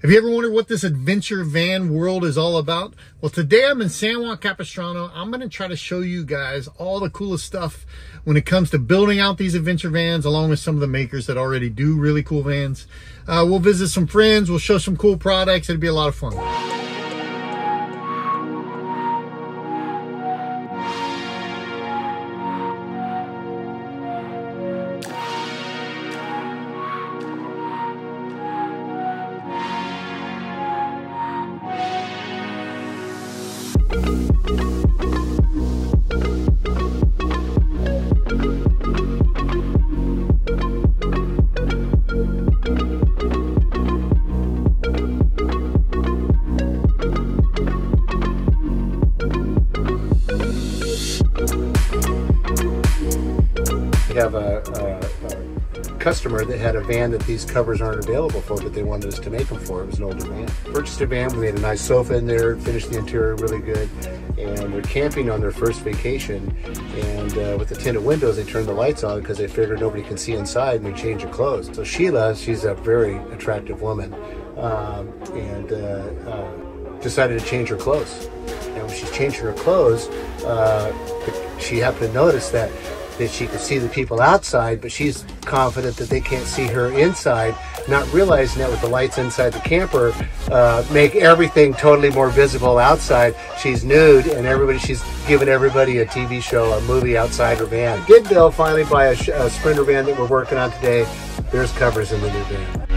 Have you ever wondered what this adventure van world is all about? Well, today I'm in San Juan Capistrano. I'm going to try to show you guys all the coolest stuff when it comes to building out these adventure vans, along with some of the makers that already do really cool vans. Uh, we'll visit some friends. We'll show some cool products. It'll be a lot of fun. Have a, a, a, customer that had a van that these covers aren't available for, but they wanted us to make them for. It was an older van. Purchased a van, we made a nice sofa in there, finished the interior really good, and they're camping on their first vacation. And uh, with the tinted windows, they turned the lights on because they figured nobody can see inside, and they changed their clothes. So Sheila, she's a very attractive woman, um, and uh, uh, decided to change her clothes. And when she's changing her clothes, uh, she happened to notice that that she can see the people outside, but she's confident that they can't see her inside, not realizing that with the lights inside the camper uh, make everything totally more visible outside. She's nude, and everybody she's giving everybody a TV show, a movie outside her van. Did Bill finally buy a, a Sprinter van that we're working on today? There's covers in the new van.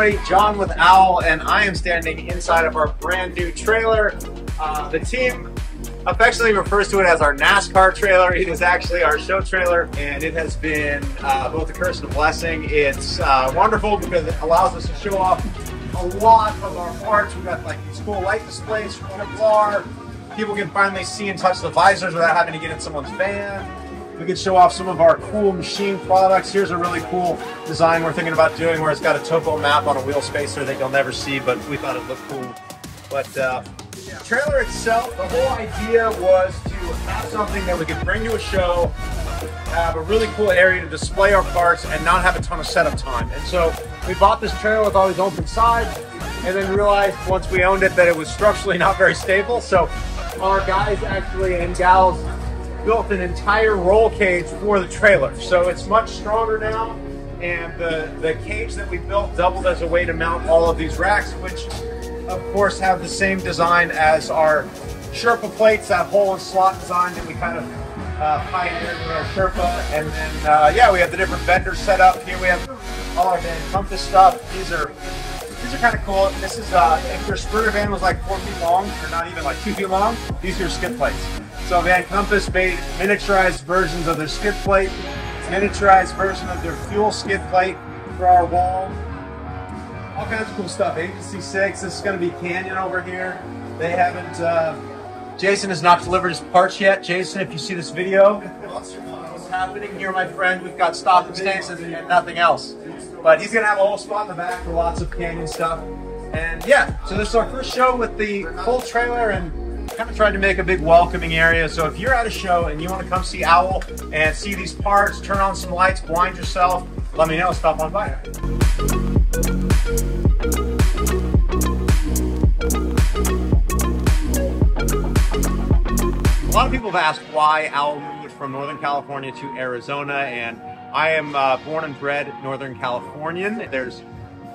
Everybody, John with Owl, and I am standing inside of our brand new trailer. Uh, the team affectionately refers to it as our NASCAR trailer. It is actually our show trailer, and it has been uh, both a curse and a blessing. It's uh, wonderful because it allows us to show off a lot of our parts. We've got like these cool light displays from the bar. People can finally see and touch the visors without having to get in someone's van. We could show off some of our cool machine products. Here's a really cool design we're thinking about doing where it's got a topo map on a wheel spacer that you'll never see, but we thought it looked cool. But uh, the trailer itself, the whole idea was to have something that we could bring to a show, have a really cool area to display our parts and not have a ton of setup time. And so we bought this trailer with all these open sides and then realized once we owned it that it was structurally not very stable. So our guys actually and gals built an entire roll cage for the trailer. So it's much stronger now. And the, the cage that we built doubled as a way to mount all of these racks, which of course have the same design as our Sherpa plates, that hole and slot design that we kind of uh, pioneered with our Sherpa. And then, uh, yeah, we have the different vendors set up. Here we have all our Van Compass stuff. These are these are kind of cool. This is, uh, if your Sprinter van was like four feet long, or not even like two feet long, these are your skid plates. So Van Compass made miniaturized versions of their skid plate, miniaturized version of their fuel skid plate for our wall. All kinds of cool stuff. Agency 6, this is going to be Canyon over here. They haven't, uh, Jason has not delivered his parts yet. Jason, if you see this video, what's happening here, my friend? We've got stop and stands and nothing else. But he's going to have a whole spot in the back for lots of Canyon stuff. And yeah, so this is our first show with the full trailer and kind of tried to make a big welcoming area. So if you're at a show and you want to come see Owl and see these parts, turn on some lights, blind yourself, let me know. Stop on by. A lot of people have asked why Owl moved from Northern California to Arizona, and I am uh, born and bred Northern Californian. There's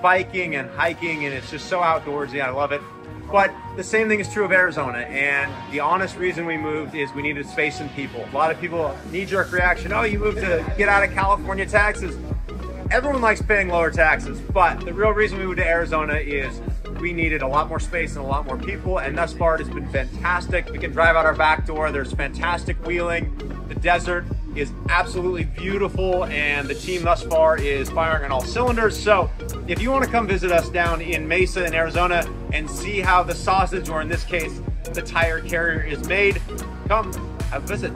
biking and hiking, and it's just so outdoorsy. I love it. But the same thing is true of Arizona. And the honest reason we moved is we needed space and people. A lot of people knee-jerk reaction, oh, you moved to get out of California taxes. Everyone likes paying lower taxes, but the real reason we moved to Arizona is we needed a lot more space and a lot more people, and thus far it has been fantastic. We can drive out our back door, there's fantastic wheeling. The desert is absolutely beautiful and the team thus far is firing on all cylinders. So if you want to come visit us down in Mesa in Arizona and see how the sausage, or in this case, the tire carrier is made. Come have a visit.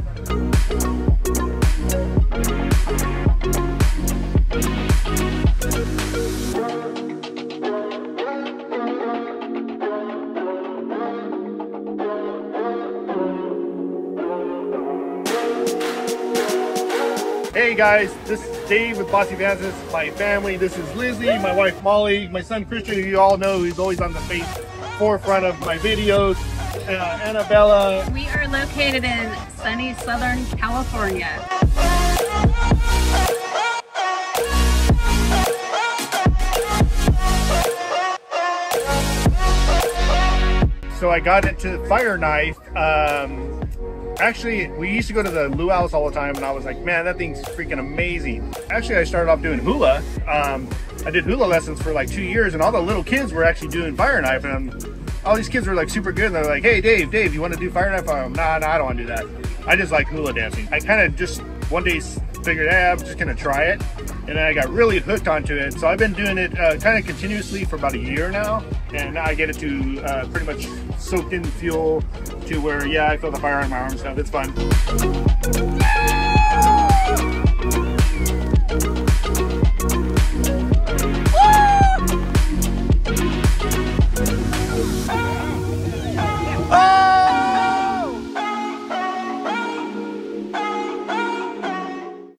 Hey guys, this is Dave with Bossy Vans. This is my family. This is Lizzie, my wife Molly, my son Christian, who you all know he's always on the face forefront of my videos. Uh, Annabella. We are located in sunny Southern California. So I got into the fire knife. Um, actually, we used to go to the luau's all the time, and I was like, man, that thing's freaking amazing. Actually, I started off doing hula. Um, I did hula lessons for like two years, and all the little kids were actually doing fire knife, and all these kids were like super good. And they're like, hey, Dave, Dave, you want to do fire knife? I'm, nah, nah, I don't want to do that. I just like hula dancing. I kind of just one day figured, hey, I'm just gonna try it, and I got really hooked onto it. So I've been doing it uh, kind of continuously for about a year now, and I get it to uh, pretty much soaked in fuel to where, yeah, I feel the fire on my arms now. It's fun.